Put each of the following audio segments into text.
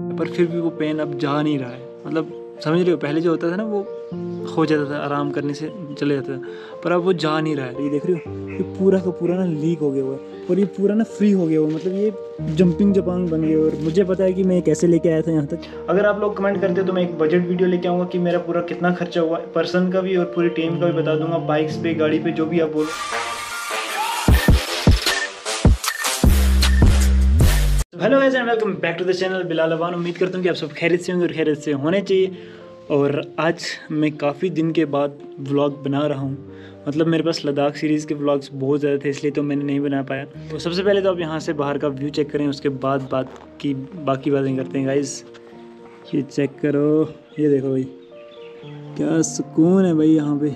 पर फिर भी वो पेन अब जा नहीं रहा है। मतलब समझ रहे हो, पहले जो होता था ना, वो हो जाता था, आराम करने से चले जाता था। पर अब वो जा नहीं रहा है। ये देख रहे हो, ये पूरा का पूरा ना लीक हो गया हुआ है और ये पूरा ना फ्री हो गया हुआ मतलब ये जंपिंग जपांग बन गया और मुझे पता है कि मैं कैसे लेके आया था यहाँ तक। अगर आप लोग कमेंट करते तो मैं एक बजट वीडियो लेके आऊँगा कि मेरा पूरा कितना खर्चा हुआ पर्सन का भी और पूरी टीम का भी बता दूँगा। बाइक्स पे, गाड़ी पे, जो भी आप बोलो hello guys and welcome back to the channel Bilal Aban उम्मीद करता हूँ कि आप सब खैरियत से होंगे और खैरियत से होने चाहिए। और आज मैं काफ़ी दिन के बाद व्लॉग बना रहा हूँ। मतलब मेरे पास लद्दाख सीरीज़ के व्लॉग्स बहुत ज़्यादा थे, इसलिए तो मैंने नहीं बना पाया। तो सबसे पहले तो आप यहाँ से बाहर का व्यू चेक करें, उसके बाद बात की, बाकी बातें करते हैं गाइज़ ये चेक करो, ये देखो भाई। क्या सुकून है भाई यहाँ पे।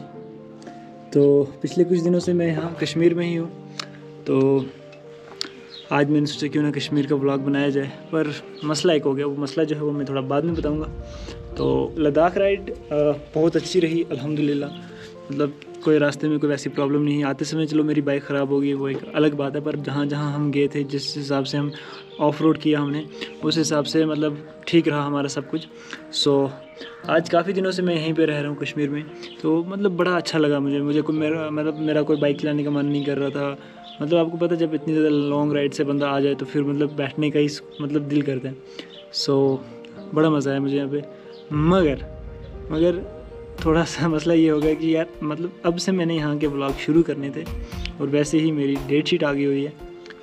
तो पिछले कुछ दिनों से मैं यहाँ कश्मीर में ही हूँ। तो आज मैंने सोचा क्यों ना कश्मीर का ब्लॉग बनाया जाए, पर मसला एक हो गया। वो मसला जो है वो मैं थोड़ा बाद में बताऊँगा। तो लद्दाख राइड बहुत अच्छी रही, अल्हम्दुलिल्लाह। मतलब कोई रास्ते में कोई वैसी प्रॉब्लम नहीं आते समय चलो, मेरी बाइक ख़राब हो गई, वो एक अलग बात है, पर जहाँ जहाँ हम गए थे, जिस हिसाब से हम ऑफ़ रोड किया हमने, उस हिसाब से मतलब ठीक रहा हमारा सब कुछ। सो आज काफ़ी दिनों से मैं यहीं पे रह रहा हूँ कश्मीर में। तो मतलब बड़ा अच्छा लगा मुझे। मुझे कोई मेरा मतलब मेरा कोई बाइक चलाने का मन नहीं कर रहा था। मतलब आपको पता है, जब इतनी ज़्यादा लॉन्ग राइड से बंदा आ जाए तो फिर मतलब बैठने का ही मतलब दिल करता है। सो so, बड़ा मज़ा आया मुझे यहाँ पे। मगर मगर थोड़ा सा मसला ये हो गया कि यार मतलब अब से मैंने यहाँ के ब्लॉग शुरू करने थे और वैसे ही मेरी डेट शीट आ गई हुई है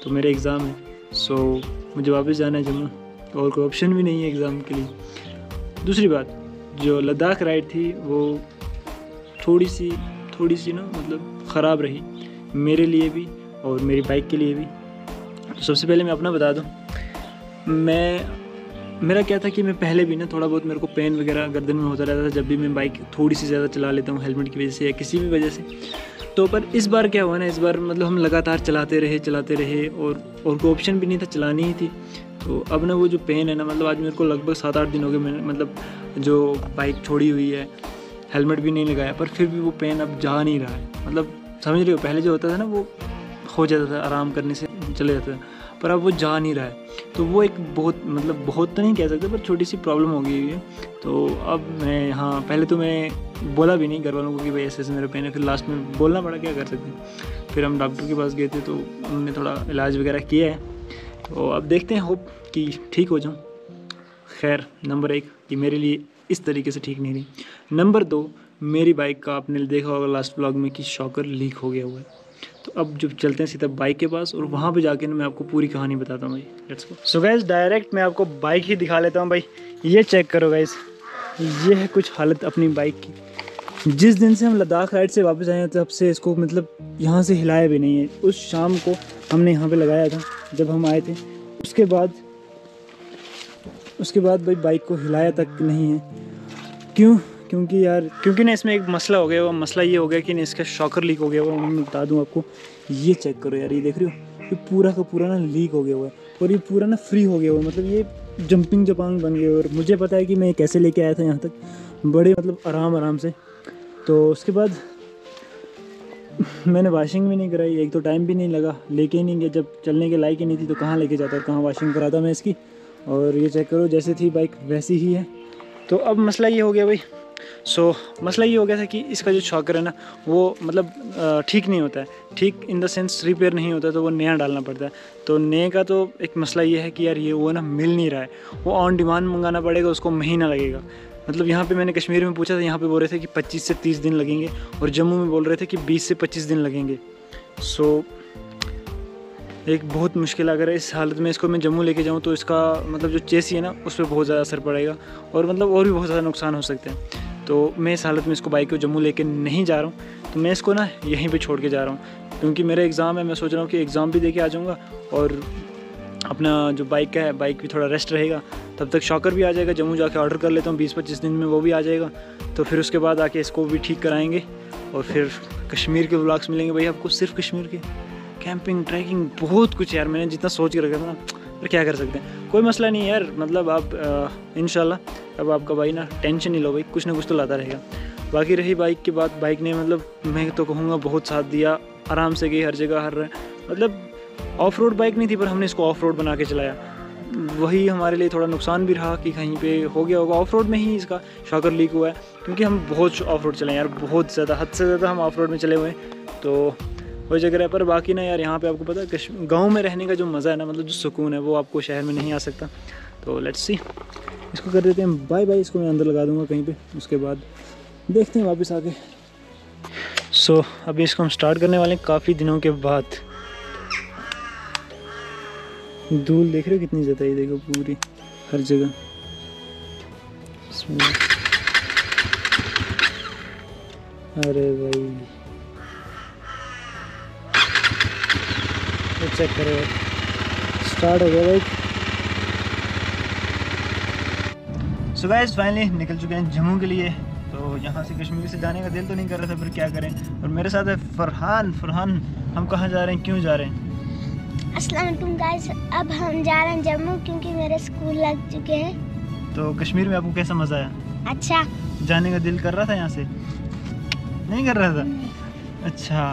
तो मेरे एग्ज़ाम है। सो so, मुझे वापस जाना है जम्मू और कोई ऑप्शन भी नहीं है एग्ज़ाम के लिए। दूसरी बात जो लद्दाख राइड थी वो थोड़ी सी थोड़ी सी ना मतलब ख़राब रही। मेरे लिए भी और मेरी बाइक के लिए भी। तो सबसे पहले मैं अपना बता दूँ, मैं, मेरा क्या था कि मैं पहले भी ना थोड़ा बहुत मेरे को पेन वगैरह गर्दन में होता रहता था जब भी मैं बाइक थोड़ी सी ज़्यादा चला लेता हूँ हेलमेट की वजह से या किसी भी वजह से। तो पर इस बार क्या हुआ ना, इस बार मतलब हम लगातार चलाते रहे चलाते रहे और और कोई ऑप्शन भी नहीं था, चलानी ही थी। तो अब ना वो जो पेन है ना मतलब आज मेरे को लगभग सात आठ दिन हो गए मैंने मतलब जो बाइक छोड़ी हुई है हेलमेट भी नहीं लगाया, पर फिर भी वो पेन अब जा नहीं रहा है। मतलब समझ रहे हो, पहले जो होता था ना वो हो जाता था आराम करने से, चले जाता था। पर अब वो जा नहीं रहा है। तो वो एक बहुत मतलब बहुत तो नहीं कह सकते, पर छोटी सी प्रॉब्लम हो गई है तो अब मैं यहाँ, पहले तो मैं बोला भी नहीं घर वालों को कि भाई ऐसे ऐसे मेरा पेन है, फिर लास्ट में बोलना पड़ा क्या कर सकते हैं। फिर हम डॉक्टर के पास गए थे तो उन्होंने थोड़ा इलाज वगैरह किया है। तो अब देखते हैं होप कि ठीक हो जाऊँ। खैर नंबर एक, कि मेरे लिए इस तरीके से ठीक नहीं रही। नंबर दो, मेरी बाइक का आपने देखा होगा लास्ट ब्लॉग में कि शॉकर लीक हो गया हुआ है। तो अब जब चलते हैं सीधा बाइक के पास और वहाँ पे जाके मैं आपको पूरी कहानी बताता हूँ भाई। Let's go so guys direct मैं आपको बाइक ही दिखा लेता हूँ भाई। ये चेक करो गैस ये है कुछ हालत अपनी बाइक की। जिस दिन से हम लद्दाख राइड से वापस आए हैं, तब से इसको मतलब यहाँ से हिलाया भी नहीं है। उस शाम को हमने यहाँ पे लगाया था, जब हम आए थे। उसके बाद उसके बाद भाई बाइक को हिलाया तक नहीं है। क्यों? क्योंकि यार, क्योंकि ना इसमें एक मसला हो गया, वो मसला ये हो गया कि ना इसका शॉकर लीक हो गया, वो मैं बता दूँ आपको। ये चेक करो यार, ये देख रहे हो? ये पूरा का पूरा ना लीक हो गया हुआ है। और ये पूरा ना फ्री हो गया हुआ मतलब ये जंपिंग जपांग बन गया और मुझे पता है कि मैं कैसे लेके आया था यहाँ तक। बड़े मतलब आराम आराम से। तो उसके बाद मैंने वॉशिंग भी नहीं कराई, एक तो टाइम भी नहीं लगा, लेके ही नहीं गया। जब चलने के लायक ही नहीं थी तो कहाँ लेके जाता, कहाँ वॉशिंग कराता मैं इसकी? और ये चेक करो, जैसे थी बाइक वैसी ही है। तो अब मसला ये हो गया भाई सो so, मसला ये हो गया था कि इसका जो शॉकर है ना वो मतलब ठीक नहीं होता है। ठीक इन द सेंस रिपेयर नहीं होता तो वो नया डालना पड़ता है। तो नए का तो एक मसला ये है कि यार ये वो ना मिल नहीं रहा है। वो ऑन डिमांड मंगाना पड़ेगा उसको महीना लगेगा। मतलब यहाँ पे मैंने कश्मीर में पूछा था यहाँ पे बोल रहे थे कि 25 से 30 दिन लगेंगे और जम्मू में बोल रहे थे कि 20 से 25 दिन लगेंगे। सो so, एक बहुत मुश्किल अगर इस हालत में इसको मैं जम्मू लेके जाऊँ तो इसका मतलब जो चेसी है ना उस पर बहुत ज़्यादा असर पड़ेगा और मतलब और भी बहुत ज़्यादा नुकसान हो सकते हैं। तो मैं इस हालत में इसको बाइक को जम्मू लेके नहीं जा रहा हूँ। तो मैं इसको ना यहीं पे छोड़ के जा रहा हूँ। क्योंकि मेरा एग्ज़ाम है, मैं सोच रहा हूँ कि एग्ज़ाम भी दे के आ जाऊँगा और अपना जो बाइक है, बाइक भी थोड़ा रेस्ट रहेगा, तब तक शॉकर भी आ जाएगा। जम्मू जाके ऑर्डर कर लेता हूँ, बीस पच्चीस दिन में वो भी आ जाएगा। तो फिर उसके बाद आके इसको भी ठीक कराएँगे और फिर कश्मीर के ब्लॉग्स मिलेंगे। भाई, आपको सिर्फ़ कश्मीर के कैंपिंग ट्रैकिंग बहुत कुछ यार। मैंने जितना सोच के रखा था ना पर क्या कर सकते हैं? कोई मसला नहीं यार। मतलब आप इन अब आपका भाई ना टेंशन नहीं लो भाई, कुछ ना कुछ तो लाता रहेगा। बाकी रही बाइक की बात, बाइक ने मतलब मैं तो कहूँगा बहुत साथ दिया, आराम से गई हर जगह, हर मतलब ऑफ़ रोड बाइक नहीं थी, पर हमने इसको ऑफ़ रोड बना के चलाया। वही हमारे लिए थोड़ा नुकसान भी रहा कि कहीं पे हो गया होगा। ऑफ़ रोड में ही इसका शॉकर लीक हुआ है, क्योंकि हम बहुत ऑफ़ रोड चले यार, बहुत ज़्यादा, हद से ज़्यादा हम ऑफ़ रोड में चले हुए हैं। तो वही जगह पर बाकी ना यार यहाँ पे आपको पता है गाँव में रहने का जो मज़ा है ना मतलब जो सुकून है वो आपको शहर में नहीं आ सकता। तो लेट्स सी इसको कर देते हैं बाय बाय इसको मैं अंदर लगा दूँगा कहीं पे उसके बाद देखते हैं वापस आके। सो so, अभी इसको हम स्टार्ट करने वाले हैं काफ़ी दिनों के बाद। धूल देख रहे हो कितनी ज़्यादा है देखो पूरी हर जगह। अरे भाई। चेक करो। स्टार्ट हो गया भाई। सो गाइस फाइनली निकल चुके हैं जम्मू के लिए। तो यहाँ से कश्मीर से जाने का दिल तो नहीं कर रहा था फिर क्या करें? और मेरे साथ है फरहान। फरहान हम कहाँ जा रहे हैं? क्यों जा रहे हैं? अस्सलाम गाइस अब हम जा रहे हैं जम्मू क्योंकि मेरे स्कूल लग चुके हैं। तो कश्मीर में आपको कैसा मज़ा आया? अच्छा। जाने का दिल कर रहा था यहाँ से? नहीं कर रहा था? अच्छा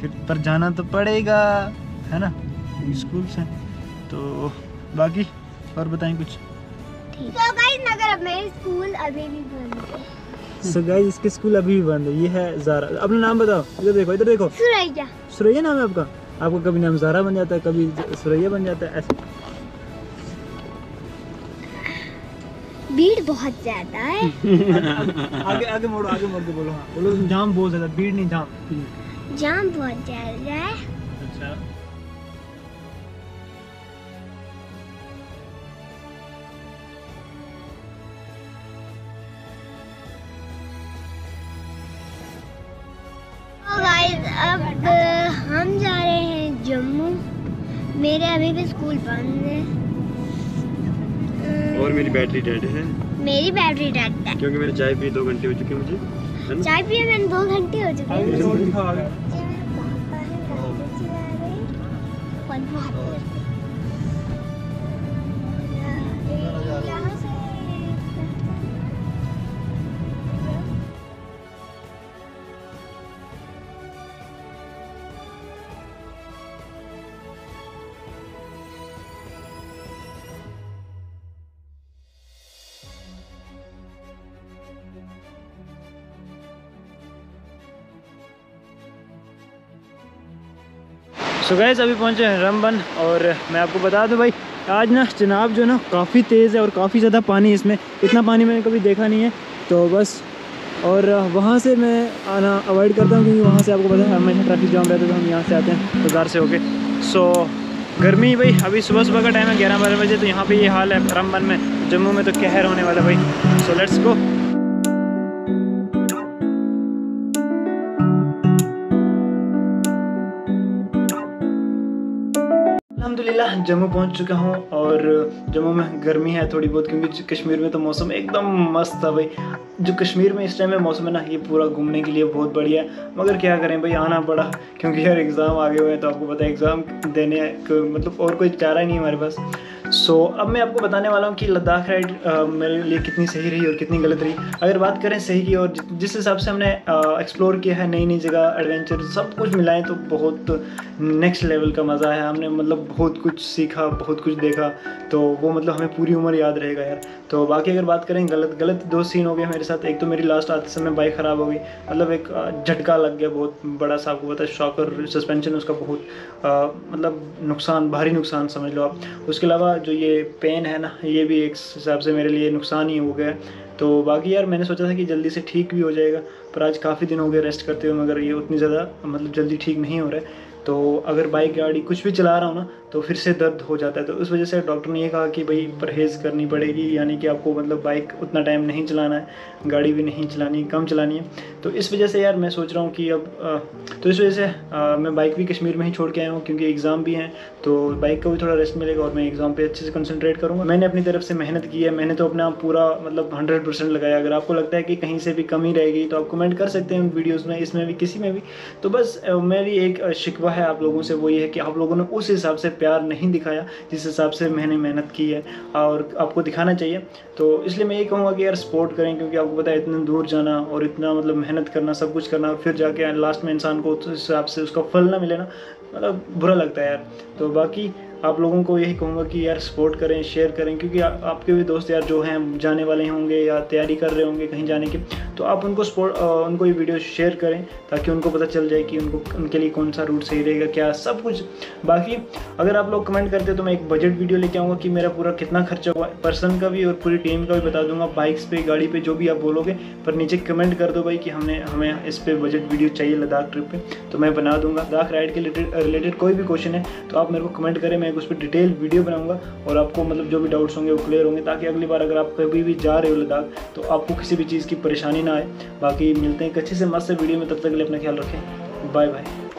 फिर पर जाना तो पड़ेगा। है ना? स्कूल से तो बाकी और बताएँ कुछ? तो अब मेरे स्कूल अभी भी बंद है। इसके स्कूल अभी भी बंद है। ये है जारा अपना नाम बताओ। इधर देखो इधर देखो। सुरैया। सुरैया नाम है आपका? आपको कभी नाम जारा बन जाता है कभी सुरैया बन जाता है ऐसे। भीड़ बहुत ज़्यादा है। आगे आगे मोड़ो आगे मोड़ के बोलो। हाँ बोलो जाम बहुत ज़्यादा भीड़ नहीं जाम। जाम बहुत ज़्यादा है। अब हम जा रहे हैं जम्मू। मेरे अभी भी स्कूल बंद है। और मेरी बैटरी डेड है। मेरी बैटरी डेड है। क्योंकि मेरे चाय पी दो घंटे हो चुके हैं मुझे। चाय पिए मैंने दो घंटे हो चुके हैं। सो so गैस अभी पहुँचे हैं रमबन और मैं आपको बता दूँ भाई आज ना जनाब जो ना काफ़ी तेज़ है और काफ़ी ज़्यादा पानी इसमें। इतना पानी मैंने कभी देखा नहीं है। तो बस और वहाँ से मैं आना अवॉइड करता हूँ क्योंकि वहाँ से आपको पता है हमेशा ट्रैफ़िक जाम रहता है तो हम यहाँ से आते हैं बाज़ार से होके। सो so, गर्मी भाई अभी सुबह सुबह का टाइम है ग्यारह बारह बजे तो यहाँ पे ये हाल है रमबन में जम्मू में तो कहर होने वाला भाई। सो लेट्स गो जम्मू पहुँच चुका हूँ और जम्मू में गर्मी है थोड़ी बहुत, क्योंकि कश्मीर में तो मौसम एकदम मस्त था भाई। जो कश्मीर में इस टाइम में मौसम है ना, ये पूरा घूमने के लिए बहुत बढ़िया है। मगर क्या करें भाई, आना पड़ा, क्योंकि यार एग्ज़ाम आगे हुए हैं तो आपको पता है एग्ज़ाम देने मतलब और कोई चारा ही नहीं हमारे पास। सो so, अब मैं आपको बताने वाला हूँ कि लद्दाख राइड मेरे लिए कितनी सही रही और कितनी गलत रही। अगर बात करें सही की और जिस हिसाब से हमने एक्सप्लोर किया है नई नई जगह एडवेंचर सब कुछ मिलाएँ तो बहुत नेक्स्ट लेवल का मज़ा है। हमने मतलब बहुत कुछ सीखा बहुत कुछ देखा तो वो मतलब हमें पूरी उम्र याद रहेगा यार। तो बाकी अगर बात करें गलत गलत दो सीन हो गए मेरे साथ। एक तो मेरी लास्ट आते समय बाइक ख़राब हो गई मतलब एक झटका लग गया बहुत बड़ा सा आपको पता है शॉकर सस्पेंशन उसका बहुत मतलब नुकसान भारी नुकसान समझ लो आप। उसके अलावा जो ये पेन है ना, ये भी एक हिसाब से मेरे लिए नुकसान ही हो गया तो बाकी यार, मैंने सोचा था कि जल्दी से ठीक भी हो जाएगा, पर आज काफ़ी दिन हो गए रेस्ट करते हुए, मगर ये उतनी ज़्यादा मतलब जल्दी ठीक नहीं हो रहा है। तो अगर बाइक गाड़ी कुछ भी चला रहा हूँ ना तो फिर से दर्द हो जाता है। तो उस वजह से डॉक्टर ने ये कहा कि भाई परहेज़ करनी पड़ेगी यानी कि आपको मतलब बाइक उतना टाइम नहीं चलाना है गाड़ी भी नहीं चलानी कम चलानी है। तो इस वजह से यार मैं सोच रहा हूँ कि अब तो इस वजह से आ, मैं बाइक भी कश्मीर में ही छोड़ के आया हूँ क्योंकि एग्ज़ाम भी हैं तो बाइक का भी थोड़ा रेस्ट मिलेगा और मैं एग्ज़ाम पर अच्छे से कंसनट्रेट करूँगा। मैंने अपनी तरफ़ से मेहनत की है मैंने तो अपना पूरा मतलब हंड्रेड परसेंट लगाया। अगर आपको लगता है कि कहीं से भी कमी रहेगी तो आप कमेंट कर सकते हैं उन वीडियोज़ में इसमें भी किसी में भी। तो बस मेरी एक शिकवा है आप लोगों से वो ये है कि आप लोगों ने उस हिसाब से प्यार नहीं दिखाया, जिस हिसाब से मैंने मेहनत की है और आपको दिखाना चाहिए। तो इसलिए मैं ये कहूँगा कि यार सपोर्ट करें, क्योंकि आपको पता है इतना दूर जाना और इतना मतलब मेहनत करना, सब कुछ करना और फिर जाके लास्ट में इंसान को उस हिसाब से उसका फल ना मिले ना मतलब बुरा लगता है यार। तो बाकी आप लोगों को यही कहूँगा कि यार सपोर्ट करें शेयर करें क्योंकि आ, आपके भी दोस्त यार जो हैं जाने वाले होंगे या तैयारी कर रहे होंगे कहीं जाने की तो आप उनको सपोर्ट उनको ये वीडियो शेयर करें ताकि उनको पता चल जाए कि उनको उनके लिए कौन सा रूट सही रहेगा क्या सब कुछ। बाकी अगर आप लोग कमेंट करते तो मैं एक बजट वीडियो लेके आऊँगा कि मेरा पूरा कितना खर्चा हुआ पर्सन का भी और पूरी टीम का भी बता दूँगा बाइक्स पे गाड़ी पे जो भी आप बोलोगे पर नीचे कमेंट कर दो भाई कि हमने हमें इस पर बजट वीडियो चाहिए लद्दाख ट्रिप पे तो मैं बना दूँगा। लद्दाख राइड के रिलेटेड कोई भी क्वेश्चन है तो आप मेरे को कमेंट करें मैं उस पर डिटेल वीडियो बनाऊँगा और आपको मतलब जो भी डाउट्स होंगे वो क्लियर होंगे ताकि अगली बार अगर आप कभी भी जा रहे हो लद्दाख तो आपको किसी भी चीज़ की परेशानी ना आए। बाकी मिलते हैं एक अच्छे से मस्त वीडियो में, तब तक के लिए अपना ख्याल रखें। Bye bye